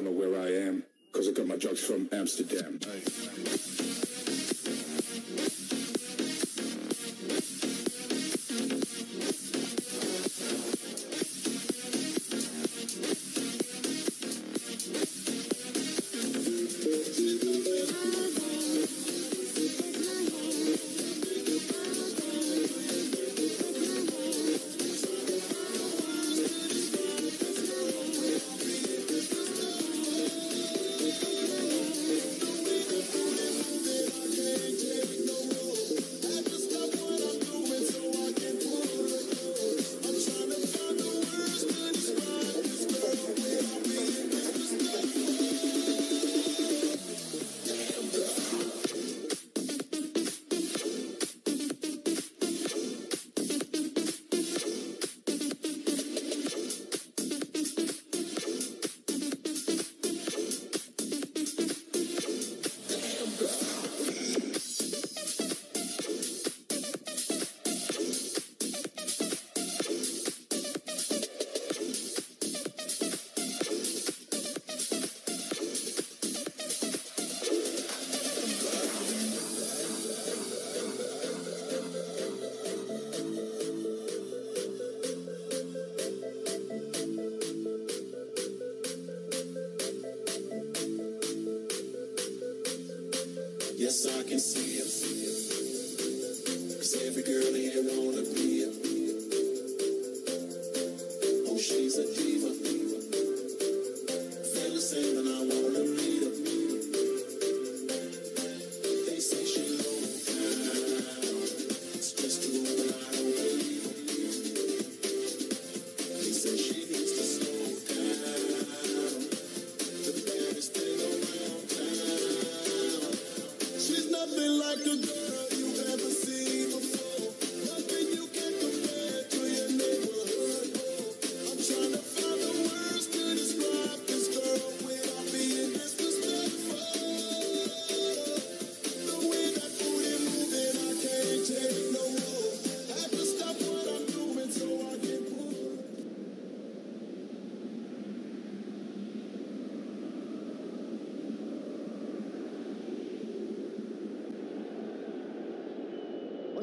don't know where I am because I got my drugs from Amsterdam.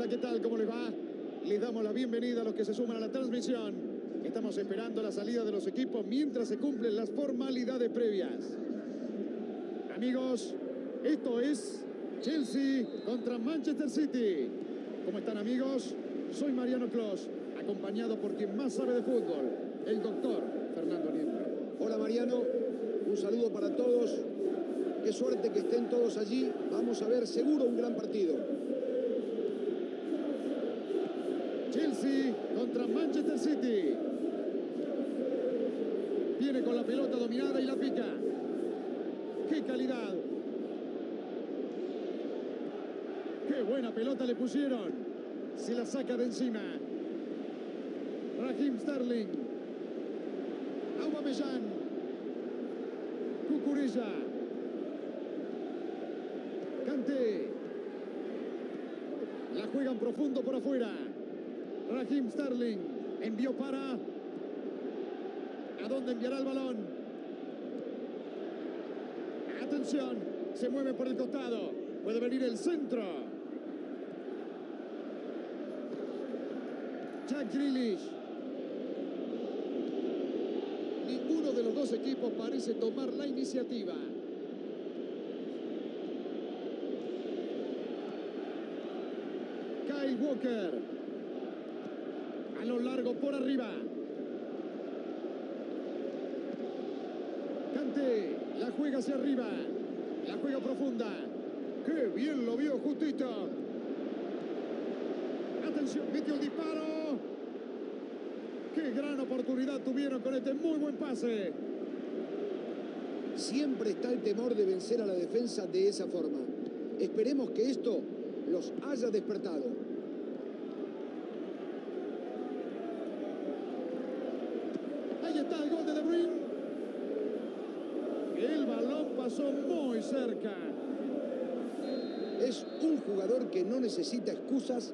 Hola, ¿qué tal? ¿Cómo les va? Les damos la bienvenida a los que se suman a la transmisión. Estamos esperando la salida de los equipos mientras se cumplen las formalidades previas. Amigos, esto es Chelsea contra Manchester City. ¿Cómo están amigos? Soy Mariano Clos, acompañado por quien más sabe de fútbol, el doctor Fernando Niembro. Hola Mariano, un saludo para todos. Qué suerte que estén todos allí. Vamos a ver seguro un gran partido. Chelsea contra Manchester City. Viene con la pelota dominada y la pica. ¡Qué calidad! ¡Qué buena pelota le pusieron! Se la saca de encima. Raheem Sterling. Aubameyang. Cucurella. Kanté. La juegan profundo por afuera. Raheem Sterling envió para. ¿A dónde enviará el balón? Atención, se mueve por el costado. Puede venir el centro. Jack Grealish. Ninguno de los dos equipos parece tomar la iniciativa. Kyle Walker. Por arriba. Cante, la juega hacia arriba. La juega profunda. ¡Qué bien lo vio justito! Atención, metió el disparo. ¡Qué gran oportunidad tuvieron con este muy buen pase! Siempre está el temor de vencer a la defensa de esa forma. Esperemos que esto los haya despertado. Ahí está el gol de De Bruyne. El balón pasó muy cerca. Es un jugador que no necesita excusas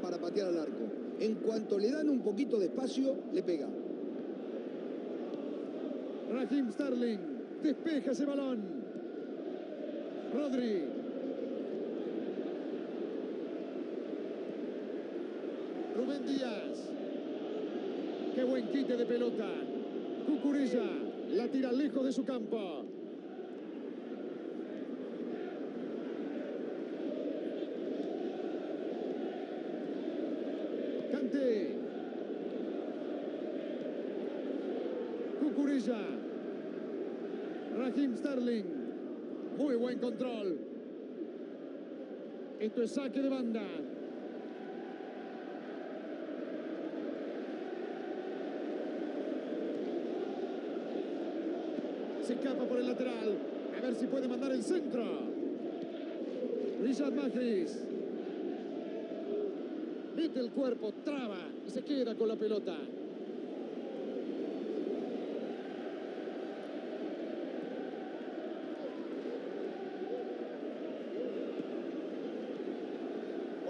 para patear al arco. En cuanto le dan un poquito de espacio, le pega. Raheem Sterling. Despeja ese balón. Rodri. Rubén Díaz. Qué buen quite de pelota. Cucurilla. La tira lejos de su campo. Cante. Raheem Sterling. Muy buen control. Esto es saque de banda. Se escapa por el lateral. A ver si puede mandar el centro. Richard Magris. Mete el cuerpo, traba y se queda con la pelota.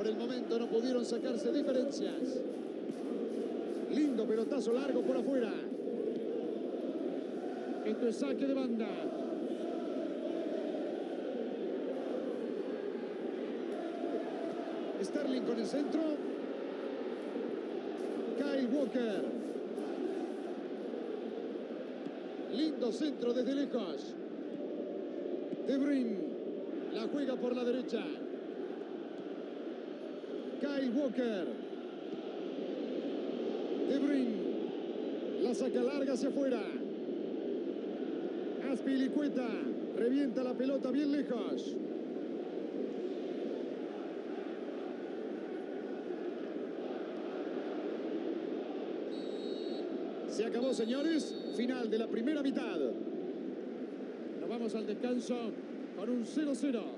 Por el momento no pudieron sacarse diferencias. Lindo pelotazo largo por afuera. Esto es saque de banda. Sterling con el centro. Kyle Walker. Lindo centro desde lejos. De Bruyne la juega por la derecha. Kyle Walker. De la saca larga hacia afuera. Aspilicueta revienta la pelota bien lejos. Se acabó, señores. Final de la primera mitad. Nos vamos al descanso con un 0-0.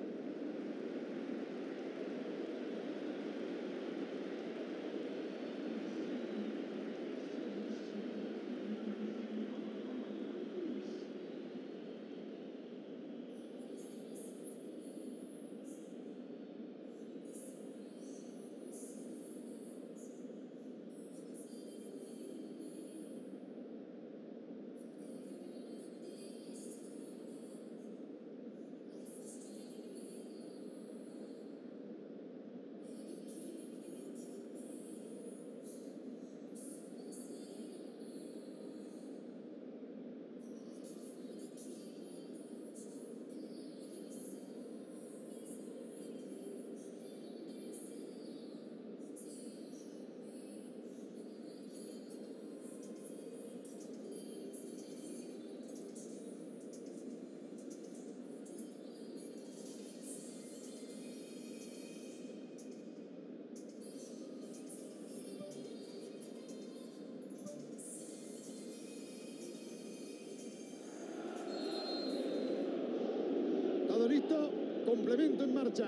Complemento en marcha.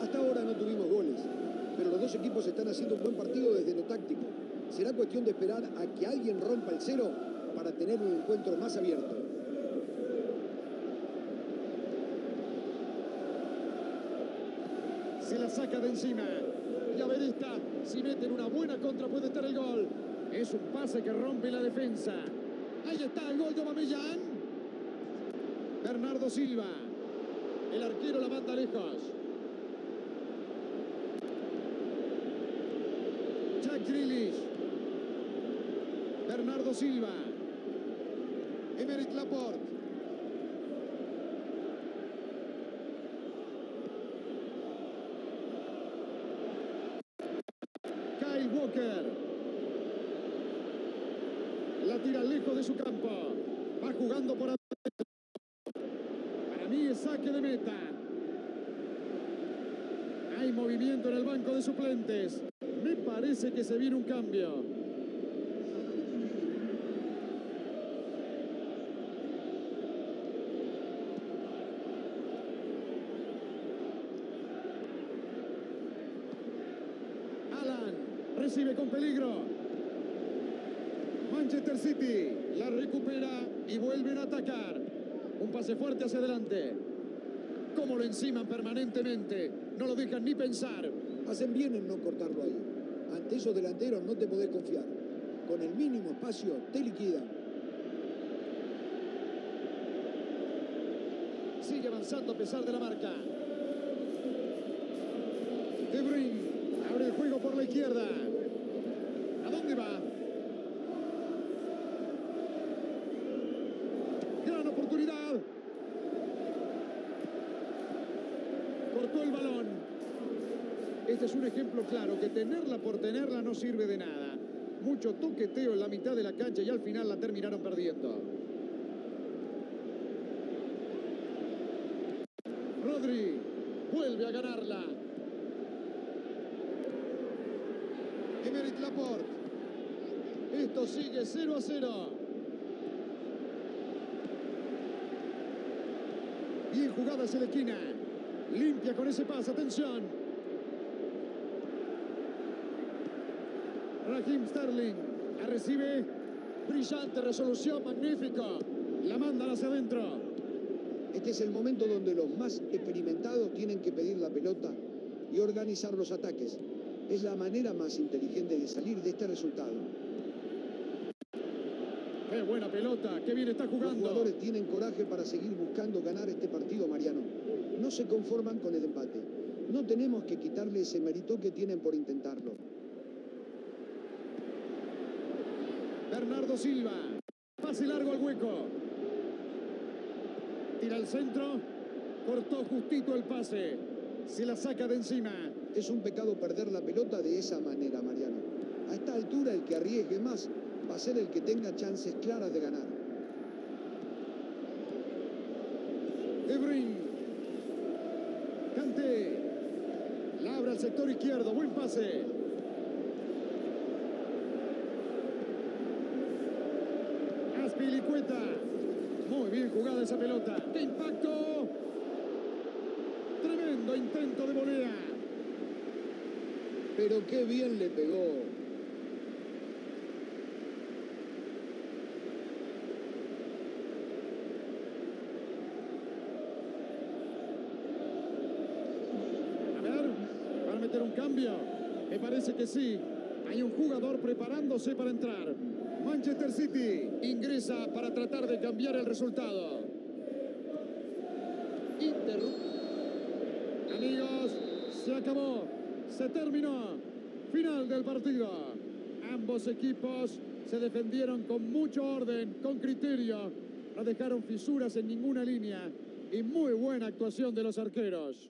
Hasta ahora no tuvimos goles, pero los dos equipos están haciendo un buen partido desde lo táctico. Será cuestión de esperar a que alguien rompa el cero para tener un encuentro más abierto. Se la saca de encima. Y a ver esta. Si meten una buena contra puede estar el gol. Es un pase que rompe la defensa. Ahí está el gol de Aubameyang. Bernardo Silva. El arquero la manda lejos. Jack Grealish. Bernardo Silva. Emerick Laporte. Kyle Walker. La tira lejos de su campo. Va jugando por adentro. Para mí es saque de meta. Hay movimiento en el de suplentes. Me parece que se viene un cambio. Alan recibe con peligro. Manchester City la recupera y vuelven a atacar. Un pase fuerte hacia adelante. Cómo lo enciman permanentemente. No lo dejan ni pensar. Hacen bien en no cortarlo ahí. Ante esos delanteros no te podés confiar. Con el mínimo espacio te liquidan. Sigue avanzando a pesar de la marca. De Bruyne abre el juego por la izquierda. ¿A dónde va? Gran oportunidad. Cortó el balón. Este es un ejemplo claro que tenerla por tenerla no sirve de nada. Mucho toqueteo en la mitad de la cancha y al final la terminaron perdiendo. Rodri vuelve a ganarla. Emerit Laporte. Esto sigue 0 a 0. Bien jugada hacia la esquina. Limpia con ese pase. Atención. Raheem Sterling. La recibe. Brillante resolución. Magnífico. La mandan hacia adentro. Este es el momento donde los más experimentados tienen que pedir la pelota y organizar los ataques. Es la manera más inteligente de salir de este resultado. Qué buena pelota. Qué bien está Los jugando. jugadores tienen coraje para seguir buscando ganar este partido, Mariano. No se conforman con el empate. No tenemos que quitarle ese mérito que tienen por intentarlo. Bernardo Silva. Pase largo al hueco. Tira al centro. Cortó justito el pase. Se la saca de encima. Es un pecado perder la pelota de esa manera, Mariano. A esta altura el que arriesgue más va a ser el que tenga chances claras de ganar. De Bruyne. Cante. La abre al sector izquierdo. Buen pase. Muy bien jugada esa pelota. ¡Qué impacto! Tremendo intento de volea. Pero qué bien le pegó. A ver, ¿van a meter un cambio? Me parece que sí. Hay un jugador preparándose para entrar. Manchester City ingresa para tratar de cambiar el resultado. Interru- Amigos, se acabó. Se terminó. Final del partido. Ambos equipos se defendieron con mucho orden, con criterio. No dejaron fisuras en ninguna línea. Y muy buena actuación de los arqueros.